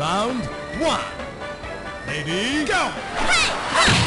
Round one. Ready? Go! Hey!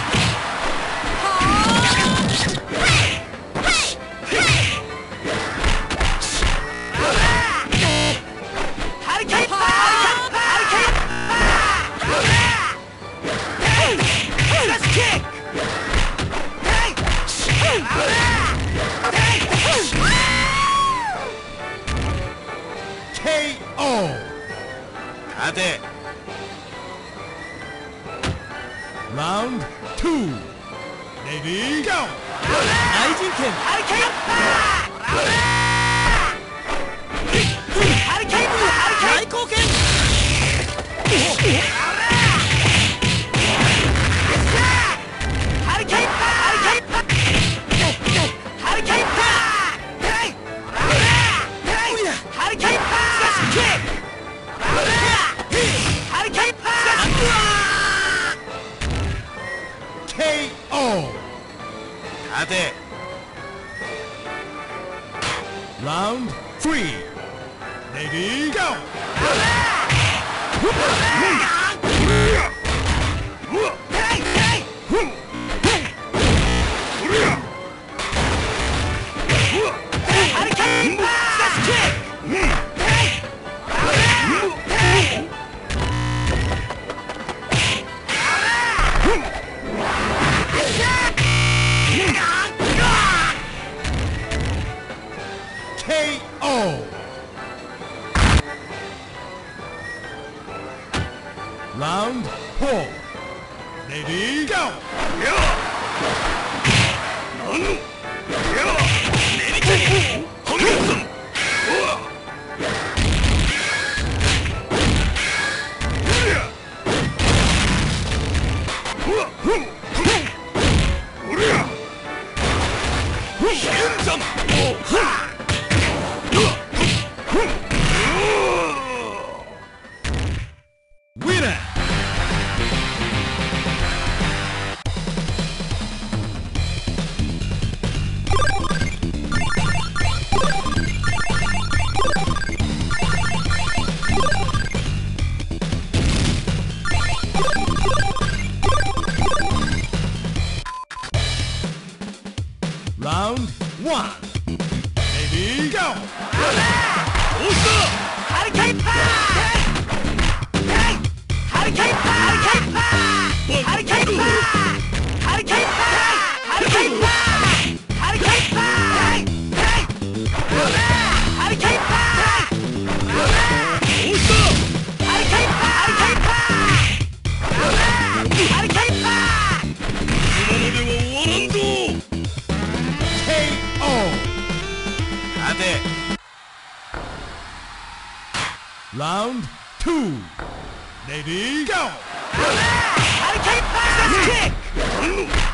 two, ready, 人剣ハリケーンハリケーンハリケーン最高剣 three. Navy, go! Ready? Go! Yeah! None! Yeah! Medicate! Hongetsu! Shin-sama! Oh, ha! Round two. Lady, go! Ah! Hurricane kick!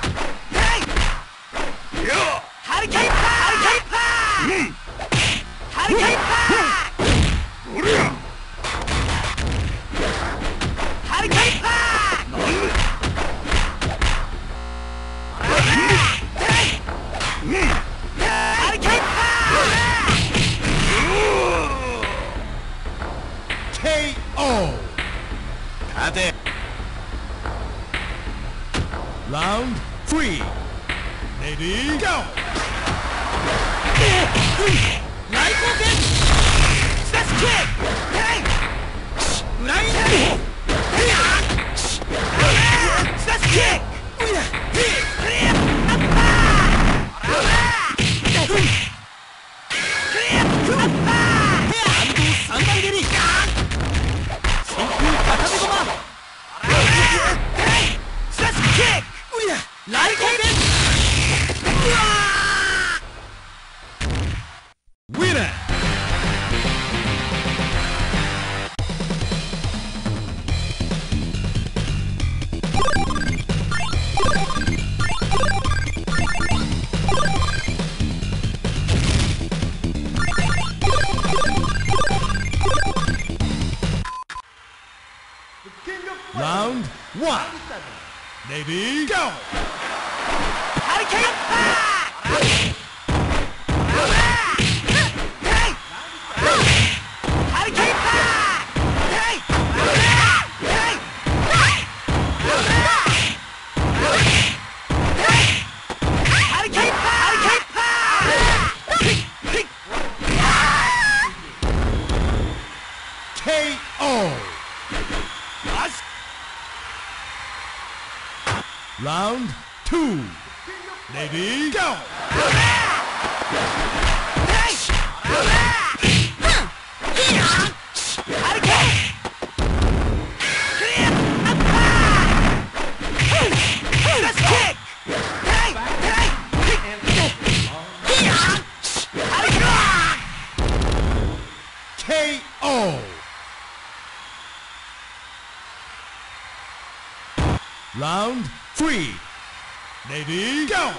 baby. Go! Round two. Lady, go! Round three. Lady, go!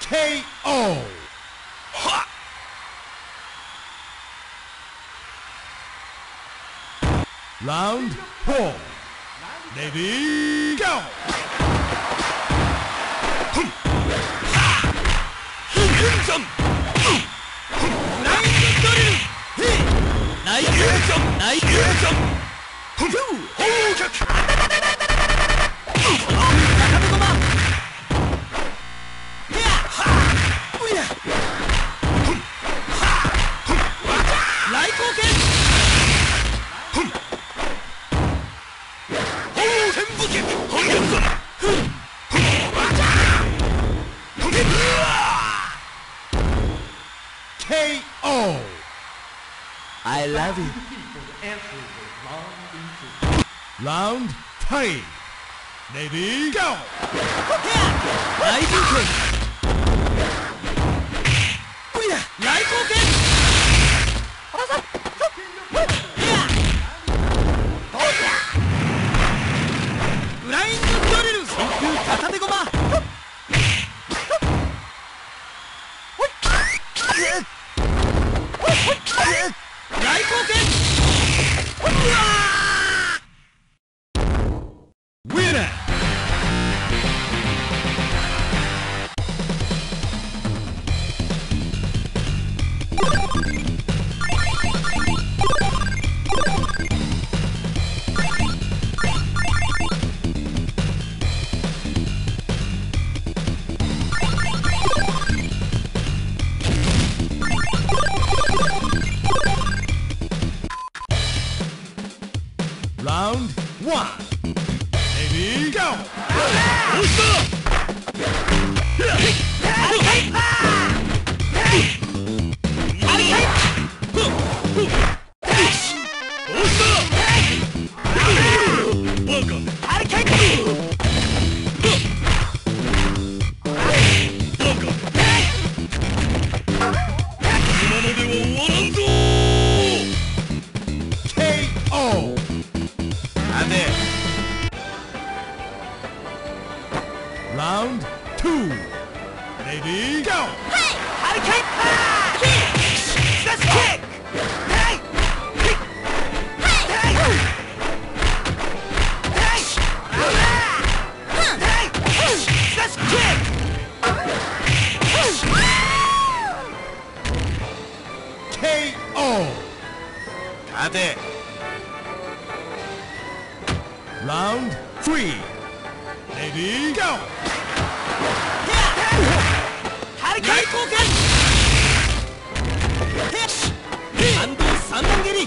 KO! Round four. Ready, go! Fusion! Night Fusion! Night Fusion! Night Fusion! KO! I love you Round three. Lady, go! 光 線 Round one. Lady, go! two, maybe, go! Hey! Hurricane! Ah! Kick! Let's kick! Hey! Kick! Hey! Hey! Hey! Ah! Hey! Let's kick! KO! 勝て Round three. Ready? Go! 反動三段蹴り